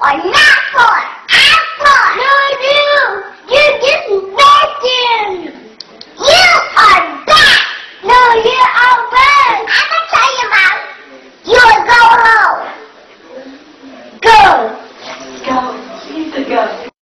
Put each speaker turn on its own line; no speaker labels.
or not for. I'm for.
No, no. You're just vacuum.
You are bad.
No, you are all bad.
I'm going to tell you about You go home. Go.
Go. You a go.